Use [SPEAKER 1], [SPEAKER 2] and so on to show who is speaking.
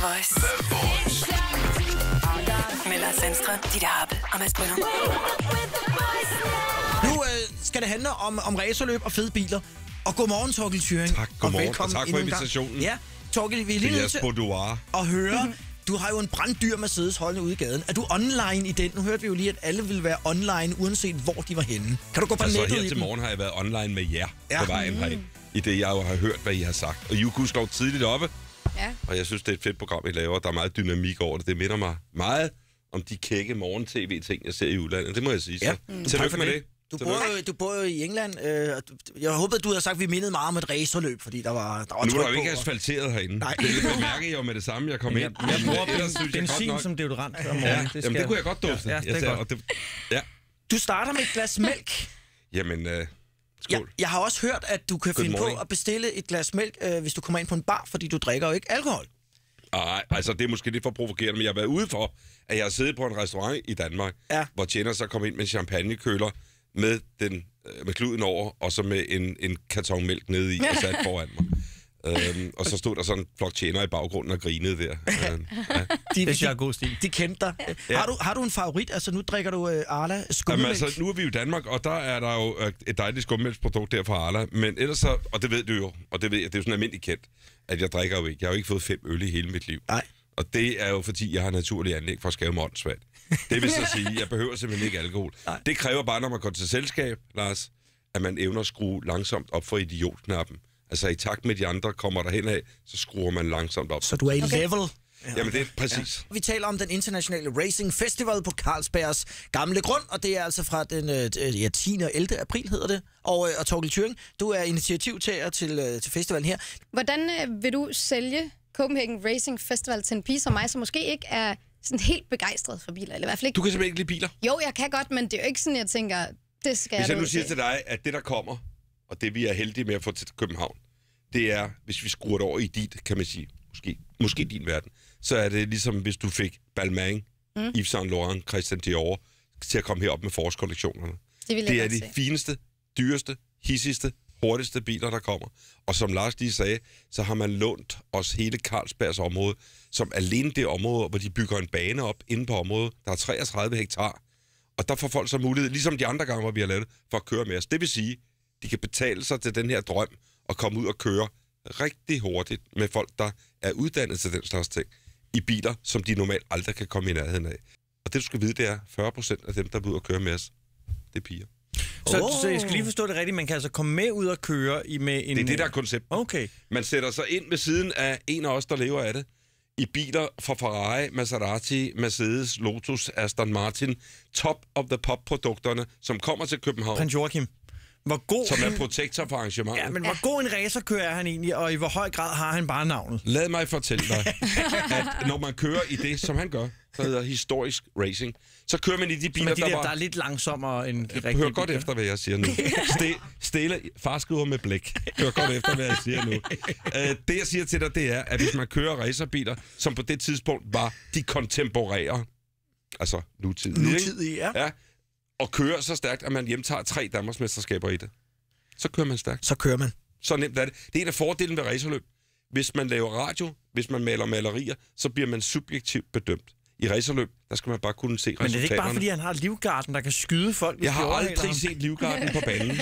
[SPEAKER 1] The Voice. Med Lars Sandstrøm, Ditte Harpe og Mads Brynner.
[SPEAKER 2] Nu øh, skal det handle om, om racerløb og fede biler. Og godmorgen, Torgild Thuring.
[SPEAKER 3] Tak,
[SPEAKER 2] og
[SPEAKER 3] godmorgen,
[SPEAKER 2] velkommen
[SPEAKER 3] og tak for invitationen.
[SPEAKER 2] Ja, Torgild, vi er
[SPEAKER 3] Det
[SPEAKER 2] lige
[SPEAKER 3] er
[SPEAKER 2] nødt til
[SPEAKER 3] boudoir.
[SPEAKER 2] at høre. Du har jo en branddyr Mercedes holdende ude i gaden. Er du online i den? Nu hørte vi jo lige, at alle ville være online, uanset hvor de var henne. Kan du gå på
[SPEAKER 3] Altså
[SPEAKER 2] nettet
[SPEAKER 3] her
[SPEAKER 2] i
[SPEAKER 3] til morgen har jeg været online med jer
[SPEAKER 2] Ja.
[SPEAKER 3] på vejen herind. I det, jeg jo har hørt, hvad I har sagt. Og I jo gudskelov tidligt oppe,
[SPEAKER 4] Ja.
[SPEAKER 3] og jeg synes, det er et fedt program, I laver. Der er meget dynamik over det. Det minder mig meget om de kække morgen-tv-ting, jeg ser i udlandet. Det må jeg sige. Så.
[SPEAKER 2] Ja.
[SPEAKER 3] Mm.
[SPEAKER 2] Tak
[SPEAKER 3] Tillykke
[SPEAKER 2] for
[SPEAKER 3] med
[SPEAKER 2] det.
[SPEAKER 3] det.
[SPEAKER 2] Du bor, jo, du bor jo i England. Øh, jeg håbede, du havde sagt, at vi mindede meget om et racerløb, fordi der var, der var
[SPEAKER 3] Nu er der jo ikke asfalteret herinde.
[SPEAKER 2] Nej.
[SPEAKER 3] Det bemærker jeg jo med det samme, jeg kom ind.
[SPEAKER 5] Jeg, jeg bruger
[SPEAKER 3] ellers synes jeg
[SPEAKER 5] benzin
[SPEAKER 3] nok-
[SPEAKER 5] som deodorant om morgenen.
[SPEAKER 3] Ja,
[SPEAKER 5] det,
[SPEAKER 3] jamen, det kunne jeg godt dufte.
[SPEAKER 5] Ja, ja, det
[SPEAKER 3] Jeg
[SPEAKER 5] er
[SPEAKER 3] sagde,
[SPEAKER 5] godt.
[SPEAKER 3] det, ja,
[SPEAKER 2] Du starter med et glas mælk.
[SPEAKER 3] jamen, øh,
[SPEAKER 2] Jeg,
[SPEAKER 3] skål.
[SPEAKER 2] jeg har også hørt, at du kan
[SPEAKER 3] Good
[SPEAKER 2] finde
[SPEAKER 3] morning.
[SPEAKER 2] på at bestille et glas mælk, øh, hvis du kommer ind på en bar, fordi du drikker jo ikke alkohol.
[SPEAKER 3] Ej, altså det er måske lidt for provokerende, men jeg har været ude for, at jeg har siddet på en restaurant i Danmark,
[SPEAKER 2] Ja.
[SPEAKER 3] hvor tjener så kom ind med en champagnekøler med, den, øh, med kluden over, og så med en, en karton mælk nede i og sat foran mig. Øhm, og så stod der sådan en flok tjener i baggrunden og grinede der. Øhm, ja.
[SPEAKER 2] De,
[SPEAKER 5] Det synes jeg er
[SPEAKER 2] de,
[SPEAKER 5] god stil.
[SPEAKER 2] de kendte dig. Ja. Har, du, har du en favorit? Altså, nu drikker du øh, Arla
[SPEAKER 3] Jamen,
[SPEAKER 2] skummemælk.
[SPEAKER 3] altså, nu er vi jo i Danmark, og der er der jo øh, et dejligt skummælksprodukt der fra Arla. Men ellers så, og det ved du jo, og det ved jeg, det er jo sådan almindeligt kendt, at jeg drikker jo ikke. Jeg har jo ikke fået fem øl i hele mit liv.
[SPEAKER 2] Nej.
[SPEAKER 3] Og det er jo fordi, jeg har naturlig anlæg for at skæve mig. Det vil så sige, at jeg behøver simpelthen ikke alkohol.
[SPEAKER 2] Nej.
[SPEAKER 3] Det kræver bare, når man går til selskab, Lars, at man evner at skrue langsomt op for idiotknappen. Altså i takt med de andre kommer der hen af, så skruer man langsomt op.
[SPEAKER 2] Så du er i okay. level.
[SPEAKER 3] Jamen det er præcis.
[SPEAKER 2] Vi taler om den internationale Racing Festival på Carlsbergs gamle grund, og det er altså fra den øh, ja, 10. og 11. april hedder det. Og, øh, og Torgild Thuring, du er initiativtager til, øh, til festivalen her.
[SPEAKER 4] Hvordan øh, vil du sælge Copenhagen Racing Festival til en pige som mig, som måske ikke er sådan helt begejstret for biler, eller i hvert fald ikke...
[SPEAKER 3] Du kan simpelthen ikke lide biler.
[SPEAKER 4] Jo, jeg kan godt, men det er jo ikke sådan, jeg tænker, det skal
[SPEAKER 3] Hvis jeg nu siger til dig, at det der kommer, og det vi er heldige med at få til København, det er, hvis vi skruer det over i dit, kan man sige, måske, måske din verden, så er det ligesom, hvis du fik Balmain, mm. Yves Saint Laurent, Christian Dior, til at komme herop med forårskollektionerne.
[SPEAKER 4] Det vil
[SPEAKER 3] Det er de
[SPEAKER 4] se.
[SPEAKER 3] fineste, dyreste, hissigste, hurtigste biler, der kommer. Og som Lars lige sagde, så har man lånt os hele Carlsbergs område, som alene det område, hvor de bygger en bane op inde på området, der er 33 hektar. Og der får folk så mulighed, ligesom de andre gange, hvor vi har lavet det, for at køre med os. Det vil sige, de kan betale sig til den her drøm og komme ud og køre rigtig hurtigt med folk, der er uddannet til den slags ting, i biler, som de normalt aldrig kan komme i nærheden af. Og det, du skal vide, det er 40 procent af dem, der er ude og køre med os, det er piger.
[SPEAKER 5] Så,
[SPEAKER 2] Åh.
[SPEAKER 5] så jeg skal lige forstå det rigtigt. Man kan altså komme med ud og køre i med en...
[SPEAKER 3] Det er det, der er konceptet.
[SPEAKER 5] Okay.
[SPEAKER 3] Man sætter sig ind ved siden af en af os, der lever af det, i biler fra Ferrari, Maserati, Mercedes, Lotus, Aston Martin, top of the pop-produkterne, som kommer til København,
[SPEAKER 5] Prins Joachim. Hvor god,
[SPEAKER 3] som er protektor for arrangementet.
[SPEAKER 5] ja, men hvor god en racerkører er han egentlig, og i hvor høj grad har han bare navnet?
[SPEAKER 3] Lad mig fortælle dig, at når man kører i det, som han gør, der hedder historisk racing, så kører man i de biler,
[SPEAKER 5] er de
[SPEAKER 3] der,
[SPEAKER 5] der,
[SPEAKER 3] var...
[SPEAKER 5] der er lidt langsommere end de rigtige
[SPEAKER 3] Hør godt
[SPEAKER 5] biler.
[SPEAKER 3] efter, hvad jeg siger nu. Ste, stille, far skriver med blæk. Hør godt efter, hvad jeg siger nu. Uh, det, jeg siger til dig, det er, at hvis man kører racerbiler, som på det tidspunkt var de kontemporære, altså nutidige?
[SPEAKER 2] Nutidige, ja.
[SPEAKER 3] ja, og kører så stærkt, at man hjemtager tre Danmarksmesterskaber i det, så kører man stærkt.
[SPEAKER 2] Så kører man.
[SPEAKER 3] Så nemt er det. Det er en af fordelen ved racerløb. Hvis man laver radio, hvis man maler malerier, så bliver man subjektivt bedømt. I racerløb, der skal man bare kunne se
[SPEAKER 5] Men det er ikke
[SPEAKER 3] resultaterne.
[SPEAKER 5] bare, fordi han har livgarden, der kan skyde folk,
[SPEAKER 3] Jeg har aldrig set Livgarden på banen.